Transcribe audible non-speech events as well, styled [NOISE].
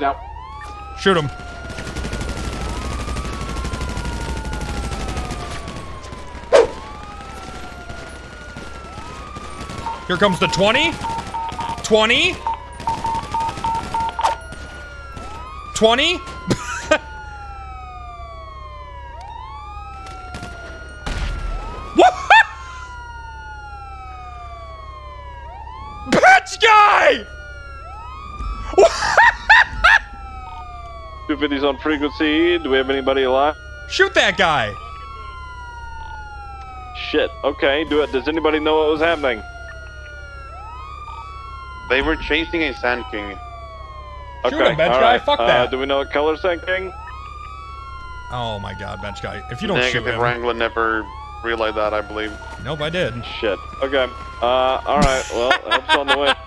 Now, Shoot him. Here comes the 20. 20. 20. [LAUGHS] what? [LAUGHS] Bitch guy! 250's on frequency. Do we have anybody alive? Shoot that guy! Shit. Okay, do it. Does anybody know what was happening? They were chasing a Sand King. Shoot Okay, him, bench guy. right. Fuck Uh, that. do we know what color Sand King? Oh my god, bench guy. If you don't shoot Negative him. Wrangler never realized that, I believe. Nope, I did. Shit. Okay. Uh, all right. Well, help's on the way. [LAUGHS]